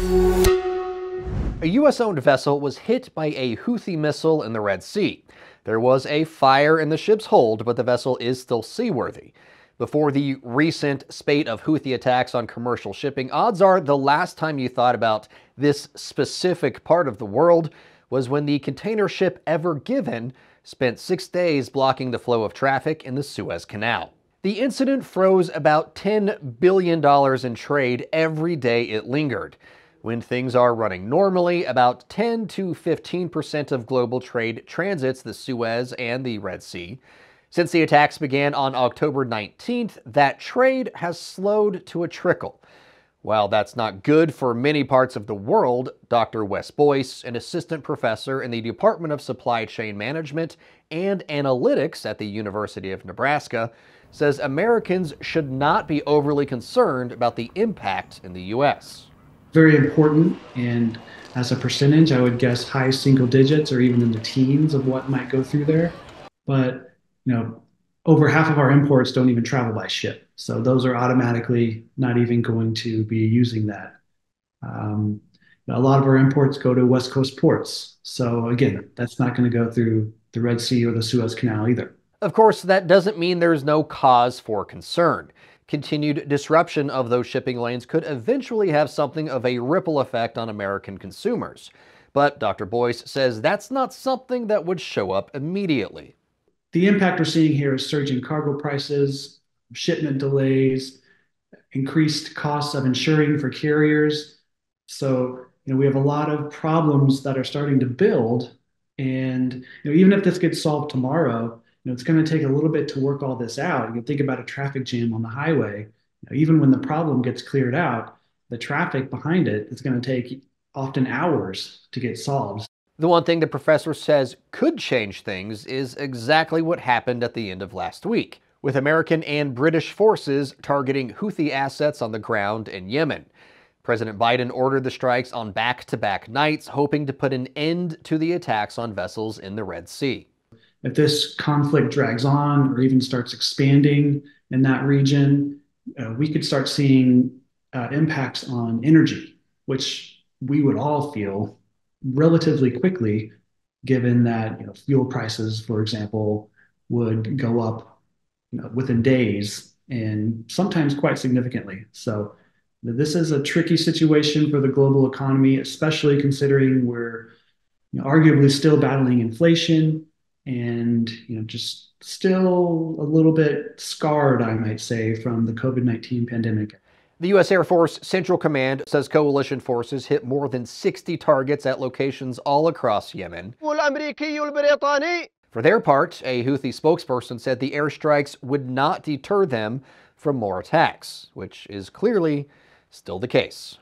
A U.S.-owned vessel was hit by a Houthi missile in the Red Sea. There was a fire in the ship's hold, but the vessel is still seaworthy. Before the recent spate of Houthi attacks on commercial shipping, odds are the last time you thought about this specific part of the world was when the container ship Ever Given spent six days blocking the flow of traffic in the Suez Canal. The incident froze about $10 billion in trade every day it lingered. When things are running normally, about 10 to 15% of global trade transits the Suez and the Red Sea. Since the attacks began on October 19th, that trade has slowed to a trickle. While that's not good for many parts of the world, Dr. Wes Boyce, an assistant professor in the Department of Supply Chain Management and Analytics at the University of Nebraska, says Americans should not be overly concerned about the impact in the U.S very important. And as a percentage, I would guess high single digits or even in the teens of what might go through there. But, you know, over half of our imports don't even travel by ship. So those are automatically not even going to be using that. Um, a lot of our imports go to West Coast ports. So again, that's not going to go through the Red Sea or the Suez Canal either. Of course, that doesn't mean there's no cause for concern continued disruption of those shipping lanes could eventually have something of a ripple effect on American consumers. But Dr. Boyce says that's not something that would show up immediately. The impact we're seeing here is surging cargo prices, shipment delays, increased costs of insuring for carriers. So, you know, we have a lot of problems that are starting to build. And you know, even if this gets solved tomorrow, know, it's going to take a little bit to work all this out. You think about a traffic jam on the highway. You know, even when the problem gets cleared out, the traffic behind it is going to take often hours to get solved. The one thing the professor says could change things is exactly what happened at the end of last week, with American and British forces targeting Houthi assets on the ground in Yemen. President Biden ordered the strikes on back to back nights, hoping to put an end to the attacks on vessels in the Red Sea if this conflict drags on or even starts expanding in that region, uh, we could start seeing uh, impacts on energy, which we would all feel relatively quickly, given that you know, fuel prices, for example, would go up you know, within days and sometimes quite significantly. So this is a tricky situation for the global economy, especially considering we're you know, arguably still battling inflation and you know just still a little bit scarred, I might say, from the COVID 19 pandemic. The U.S. Air Force Central Command says coalition forces hit more than 60 targets at locations all across Yemen. For their part, a Houthi spokesperson said the airstrikes would not deter them from more attacks, which is clearly still the case.